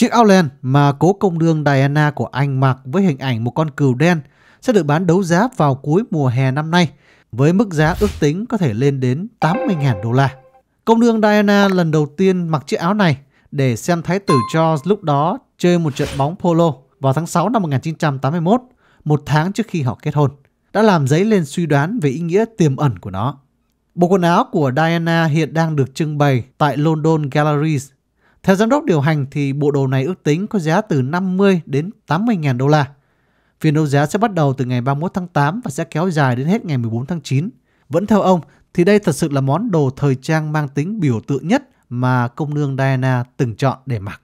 Chiếc áo len mà cố công đương Diana của anh mặc với hình ảnh một con cừu đen sẽ được bán đấu giá vào cuối mùa hè năm nay với mức giá ước tính có thể lên đến 80.000 đô la. Công nương Diana lần đầu tiên mặc chiếc áo này để xem thái tử George lúc đó chơi một trận bóng polo vào tháng 6 năm 1981, một tháng trước khi họ kết hôn, đã làm dấy lên suy đoán về ý nghĩa tiềm ẩn của nó. Bộ quần áo của Diana hiện đang được trưng bày tại London Galleries. Theo giám đốc điều hành thì bộ đồ này ước tính có giá từ 50 đến 80 ngàn đô la. Phiên đấu giá sẽ bắt đầu từ ngày 31 tháng 8 và sẽ kéo dài đến hết ngày 14 tháng 9. Vẫn theo ông thì đây thật sự là món đồ thời trang mang tính biểu tượng nhất mà công nương Diana từng chọn để mặc.